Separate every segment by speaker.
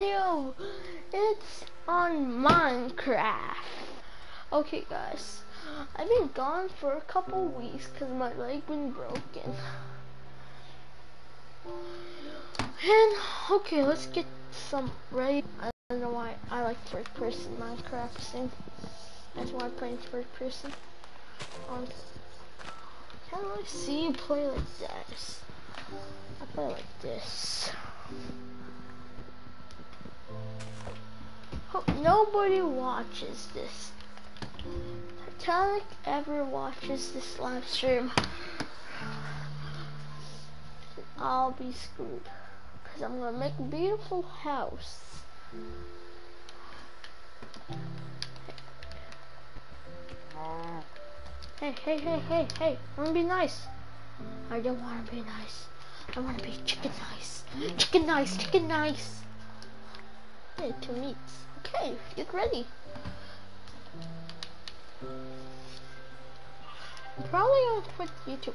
Speaker 1: video. It's on Minecraft. Okay, guys. I've been gone for a couple weeks because my leg been broken. And, okay, let's get some ready. I don't know why I like first person Minecraft thing. That's why I'm playing first person. Um, can't really see you play like this. I play like this. Hope nobody watches this. Titanic ever watches this live stream, I'll be screwed. Because I'm going to make a beautiful house. Hey, hey, hey, hey, hey, I want to be nice. I don't want to be nice. I want to be chicken nice. Chicken nice, chicken nice. Hey, two meats. Okay, get ready. Probably gonna quit YouTube.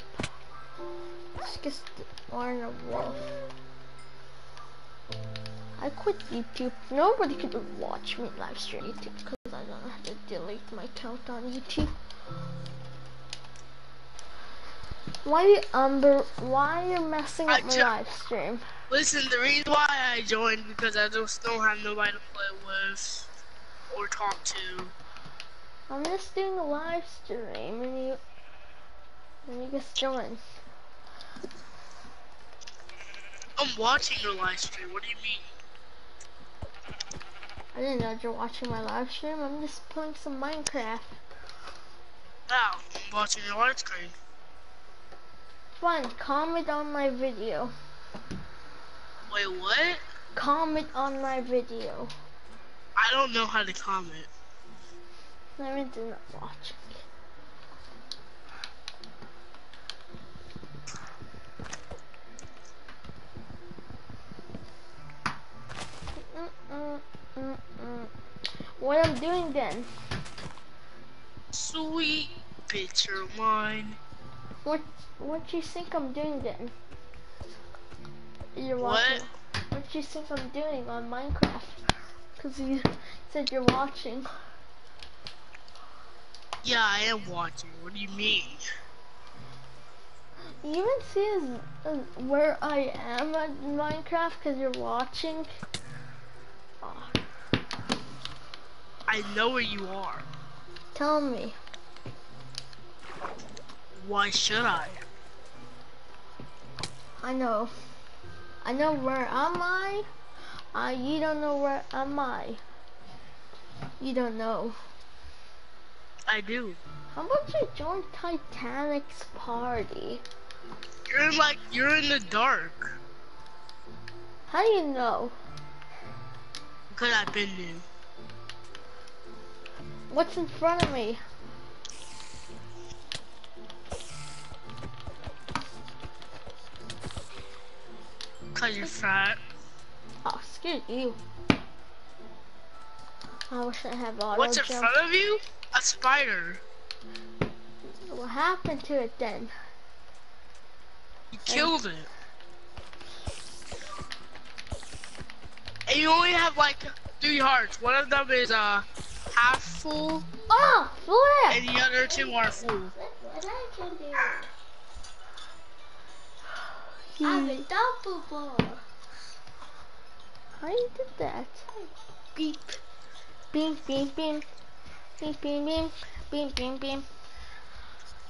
Speaker 1: It's just learn a wolf. I quit YouTube. Nobody could watch me live stream YouTube because I don't have to delete my account on YouTube. Why you Umber? Why are you messing up my live stream?
Speaker 2: Listen, the reason why I joined because I just don't have nobody to play with or talk to.
Speaker 1: I'm just doing a live stream and you and you just join.
Speaker 2: I'm watching your live stream. What do you mean?
Speaker 1: I didn't know you're watching my live stream. I'm just playing some Minecraft.
Speaker 2: Wow, I'm watching your live stream.
Speaker 1: Fun. Comment on my video.
Speaker 2: Wait, what?
Speaker 1: Comment on my video.
Speaker 2: I don't know how to comment.
Speaker 1: I not watch. what I'm doing then?
Speaker 2: Sweet picture mine.
Speaker 1: What what do you think I'm doing then? You're watching. What? What do you think I'm doing on Minecraft? Because you said you're watching.
Speaker 2: Yeah, I am watching. What do you mean?
Speaker 1: You even see as, where I am at Minecraft because you're watching. Oh.
Speaker 2: I know where you are.
Speaker 1: Tell me.
Speaker 2: Why should I?
Speaker 1: I know. I know where am I? Uh, you don't know where am I? You don't know.
Speaker 2: I do.
Speaker 1: How about you join Titanic's party?
Speaker 2: You're like, you're in the dark.
Speaker 1: How do you know?
Speaker 2: Because I've been there.
Speaker 1: What's in front of me?
Speaker 2: You're fat.
Speaker 1: Oh, excuse you. I wish I had auto
Speaker 2: What's in
Speaker 1: jump.
Speaker 2: front of you? A spider.
Speaker 1: What happened to it then?
Speaker 2: You killed it. And you only have like three hearts. One of them is uh half full.
Speaker 1: Oh, flip!
Speaker 2: And the other two are full.
Speaker 1: I'm a double ball. How you did that? Beep. Beep, beep, beep. Beep, beep, beep. Beep, beep, beep.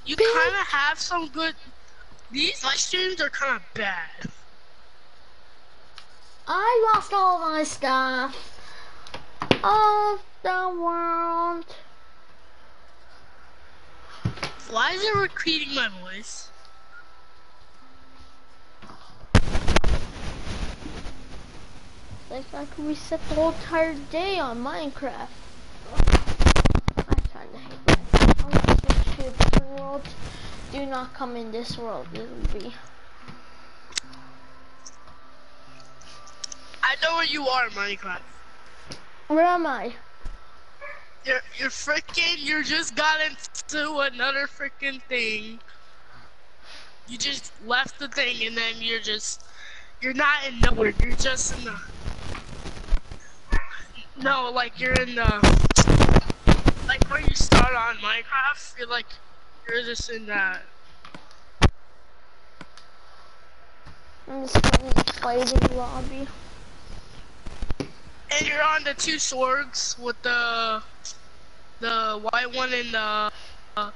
Speaker 2: You kind of have some good. These live streams are kind of bad.
Speaker 1: I lost all my stuff. Of the world.
Speaker 2: Why is it repeating my voice?
Speaker 1: Like I could reset the whole entire day on Minecraft. I kinda hate that. I want to switch to a different world. Do not come in this world, Ruby.
Speaker 2: I know where you are, Minecraft.
Speaker 1: Where am I?
Speaker 2: You're you're freaking. You just got into another freaking thing. You just left the thing, and then you're just. You're not in nowhere. You're just in the. No, like you're in the like where you start on Minecraft. You're like you're just in that.
Speaker 1: I'm just fighting lobby.
Speaker 2: And you're on the two swords with the the white one and the uh,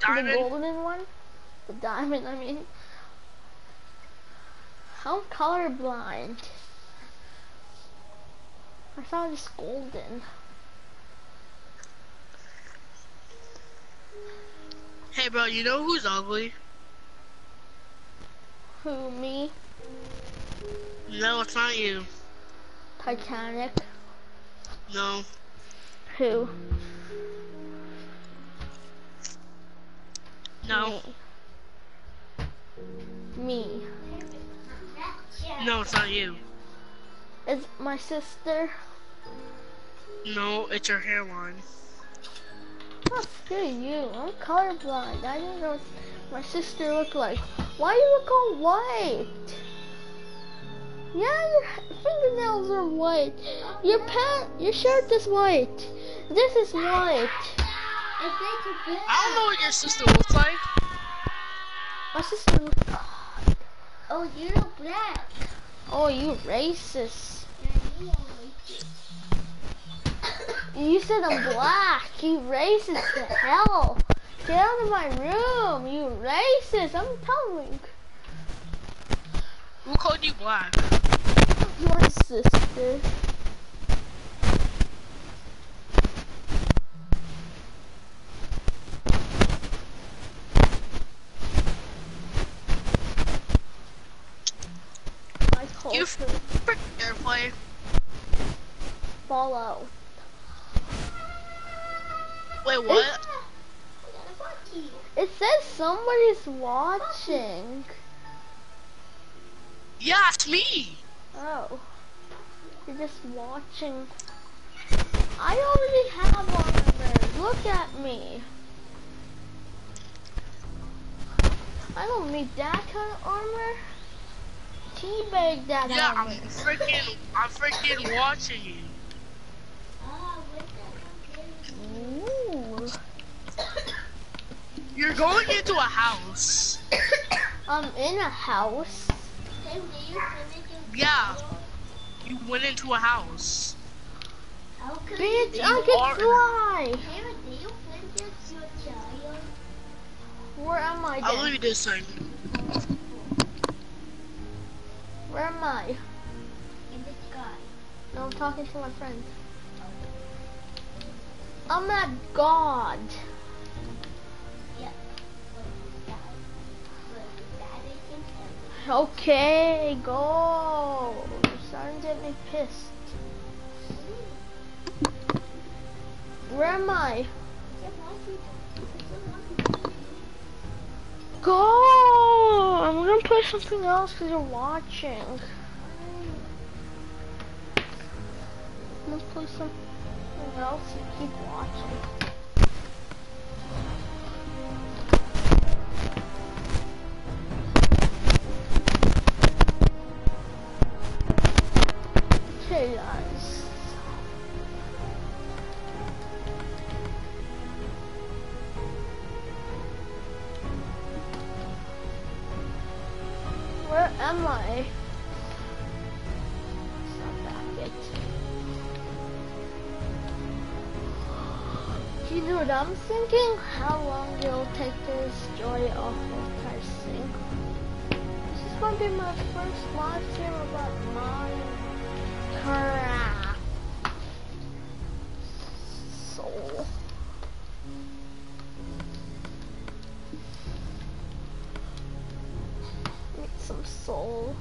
Speaker 2: diamond.
Speaker 1: The golden one? The diamond, I mean. I'm colorblind. I thought it was golden.
Speaker 2: Hey bro, you know who's ugly?
Speaker 1: Who, me?
Speaker 2: No, it's not you.
Speaker 1: Titanic?
Speaker 2: No.
Speaker 1: Who?
Speaker 2: No.
Speaker 1: Me. Me.
Speaker 2: No, it's not you.
Speaker 1: It's my sister.
Speaker 2: No, it's your hairline.
Speaker 1: Oh, screw you. I'm colorblind. I didn't know what my sister looked like. Why do you look all white? Yeah, your fingernails are white. Your pant, your shirt is white. This is white.
Speaker 2: I don't know what your sister looks like.
Speaker 1: My sister looks.
Speaker 3: Oh, you're black.
Speaker 1: Oh, you racist. You said I'm black. You racist to hell. Get out of my room. You racist. I'm telling.
Speaker 2: Who called you black?
Speaker 1: My sister. Watching.
Speaker 2: Yeah, it's me.
Speaker 1: Oh. You're just watching. I already have armor. Look at me. I don't need that kind of armor. Teabag that
Speaker 2: Yeah, I'm freaking, I'm freaking watching you. You're going into a house.
Speaker 1: I'm in a house.
Speaker 2: Yeah. You went into a house.
Speaker 1: Bitch,
Speaker 2: You
Speaker 1: I can
Speaker 2: are-
Speaker 1: fly. Where am I
Speaker 2: I'll leave you this thing.
Speaker 1: Where am I? No, I'm talking to my friend. I'm at God. Okay, go. You're starting to get me pissed. Where am I? Go! I'm gonna play something else because you're watching. Gonna play something else and keep watching. I'm thinking? How long it'll take to destroy a whole entire thing. This is gonna be my first live stream about Minecraft. Soul. Need some soul.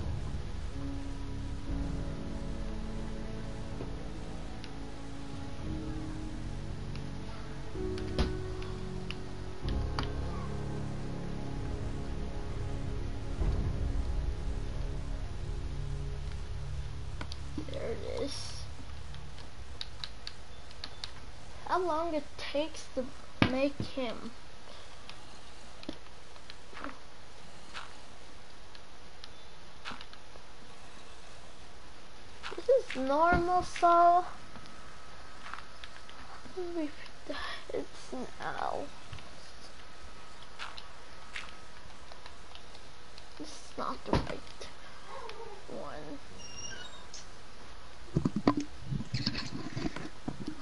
Speaker 1: How long it takes to make him? This is normal, so It's now. This is not the right one.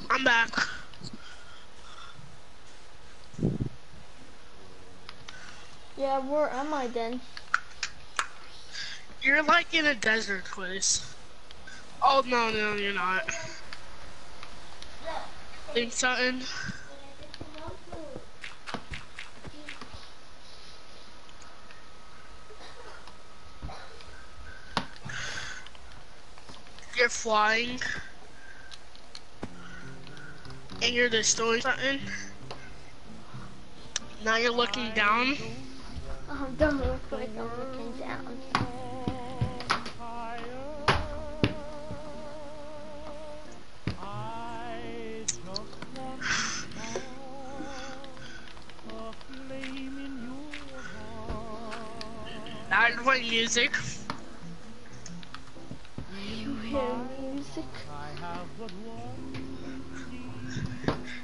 Speaker 2: I'm back.
Speaker 1: Yeah, where am I then?
Speaker 2: You're like in a desert place. Oh no, no, you're not. Think something. You're flying. And you're destroying something. Now you're looking down.
Speaker 1: Oh, don't look like I'm looking down.
Speaker 2: Music.
Speaker 1: You hear music?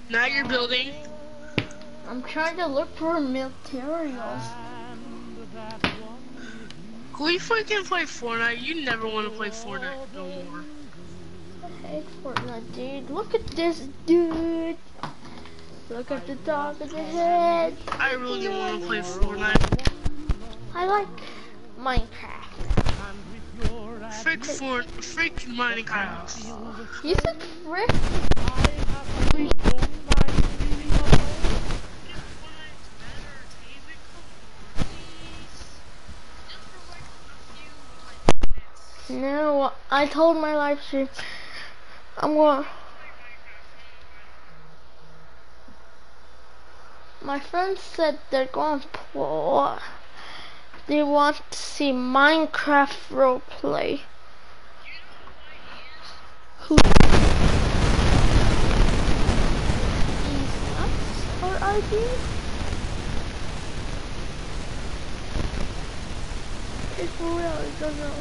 Speaker 2: Now you're building.
Speaker 1: I'm trying to look for materials.
Speaker 2: Can we fucking play Fortnite? You never want to play Fortnite no more.
Speaker 1: I hate Fortnite, dude. Look at this, dude. Look at the top of the head.
Speaker 2: I really didn't want to play Fortnite.
Speaker 1: I like Minecraft.
Speaker 2: Freak Fort, freak Minecraft.
Speaker 1: You said frick? No, I told my live stream I'm going. My friends said they're going to play. They want to see Minecraft roleplay. Who? Our ID? It's real, I don't know.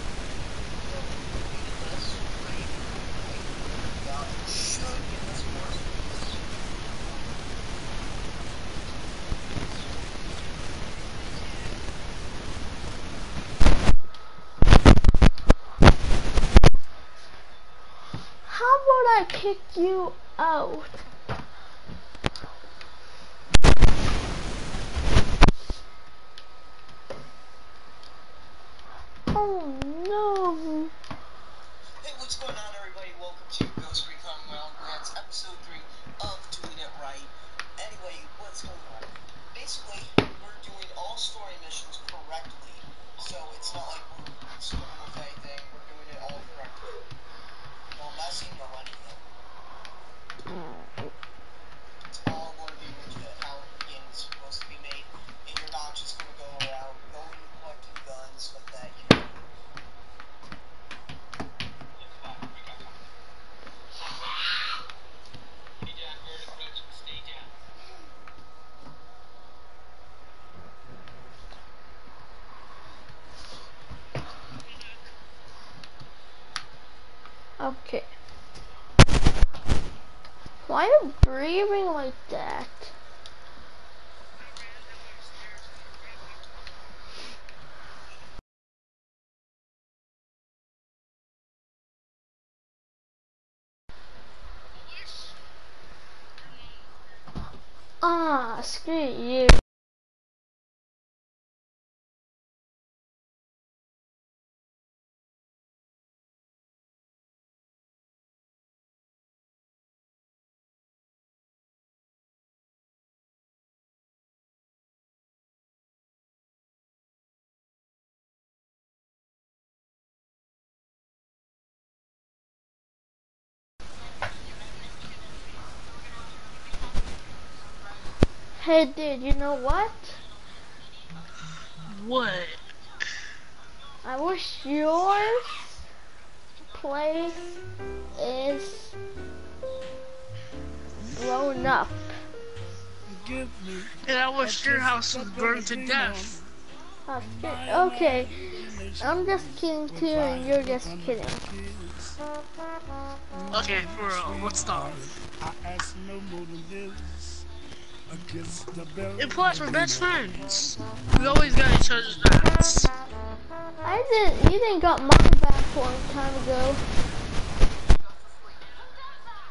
Speaker 1: How about I kick you out? Oh no!
Speaker 4: Hey, what's going on, everybody? Welcome to Ghost Recon Wildlands, episode 3 of Doing It Right. Anyway, what's going on? Basically, we're doing all story missions correctly, so it's not like we're screwing with anything, we're doing it all correctly. No messing, no anything.
Speaker 1: Yeah. Screw you. Hey dude, you know what?
Speaker 2: What?
Speaker 1: I wish your place is blown up.
Speaker 2: And I wish your house was burned to death.
Speaker 1: Oh. Okay, I'm just kidding too, and you're just kidding.
Speaker 2: Okay, for real, let's stop. And plus, we're best friends. We always got each other's backs.
Speaker 1: I didn't. You didn't got mine back a long time ago.